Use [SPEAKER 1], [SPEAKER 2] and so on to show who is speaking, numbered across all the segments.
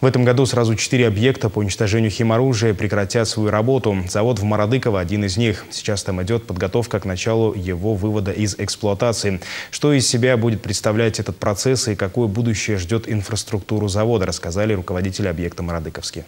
[SPEAKER 1] В этом году сразу четыре объекта по уничтожению химоружия прекратят свою работу. Завод в Мародыково – один из них. Сейчас там идет подготовка к началу его вывода из эксплуатации. Что из себя будет представлять этот процесс и какое будущее ждет инфраструктуру завода, рассказали руководители объекта Мародыковский.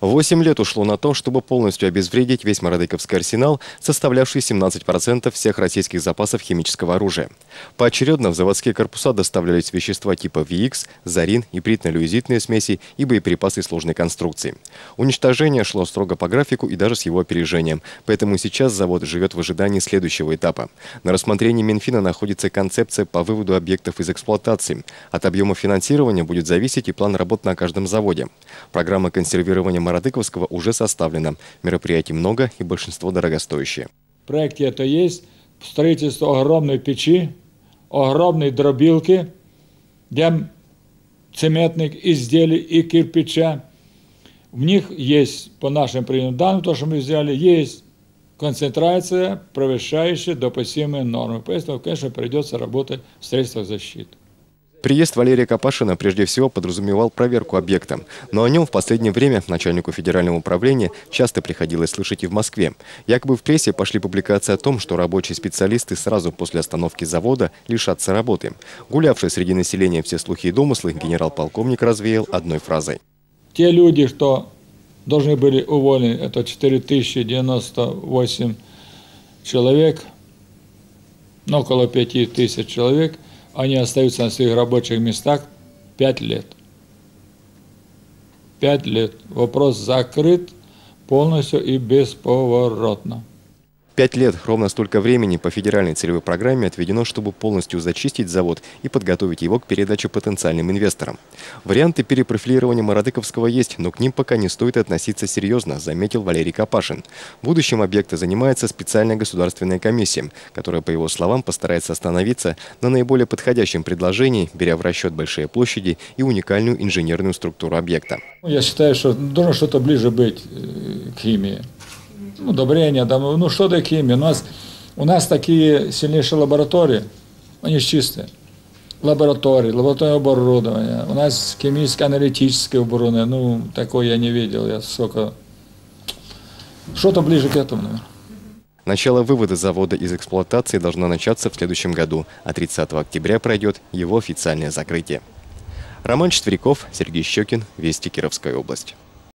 [SPEAKER 2] Восемь лет ушло на то, чтобы полностью обезвредить весь Мародыковский арсенал, составлявший 17% всех российских запасов химического оружия. Поочередно в заводские корпуса доставлялись вещества типа VX, Зарин, ипритно-люизитные смеси и боеприпасы сложной конструкции. Уничтожение шло строго по графику и даже с его опережением, поэтому сейчас завод живет в ожидании следующего этапа. На рассмотрении Минфина находится концепция по выводу объектов из эксплуатации. От объема финансирования будет зависеть и план работ на каждом заводе. Программа консервирования Мародыковского уже составлена. Мероприятий много и большинство дорогостоящие.
[SPEAKER 3] В проекте это есть. Строительство огромной печи, огромной дробилки для цементных изделий и кирпича. В них есть, по нашим принятым данным, то, что мы взяли, есть концентрация, превышающая допустимые нормы. Поэтому, конечно, придется работать в средствах защиты.
[SPEAKER 2] Приезд Валерия Капашина прежде всего подразумевал проверку объекта. Но о нем в последнее время начальнику федерального управления часто приходилось слышать и в Москве. Якобы в прессе пошли публикации о том, что рабочие специалисты сразу после остановки завода лишатся работы. Гулявшие среди населения все слухи и домыслы генерал-полковник развеял одной фразой.
[SPEAKER 3] Те люди, что должны были уволены, это 4098 человек, ну, около 5000 человек – они остаются на своих рабочих местах пять лет. Пять лет. Вопрос закрыт полностью и бесповоротно.
[SPEAKER 2] Пять лет, ровно столько времени по федеральной целевой программе отведено, чтобы полностью зачистить завод и подготовить его к передаче потенциальным инвесторам. Варианты перепрофилирования Мародыковского есть, но к ним пока не стоит относиться серьезно, заметил Валерий Капашин. Будущим объекта занимается специальная государственная комиссия, которая, по его словам, постарается остановиться на наиболее подходящем предложении, беря в расчет большие площади и уникальную инженерную структуру объекта.
[SPEAKER 3] Я считаю, что должно что-то ближе быть э, к химии ну, удобрения, там, ну что такие химия. У нас, у нас такие сильнейшие лаборатории, они чистые. Лаборатории, лабораторное оборудование. У нас химическое-аналитическое оборудование. Ну, такое я не видел. Я сколько... Что-то ближе к этому, наверное.
[SPEAKER 2] Начало вывода завода из эксплуатации должно начаться в следующем году, а 30 октября пройдет его официальное закрытие. Роман Четверяков, Сергей Щекин, Вести Кировская область.